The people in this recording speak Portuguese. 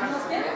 Mas nós temos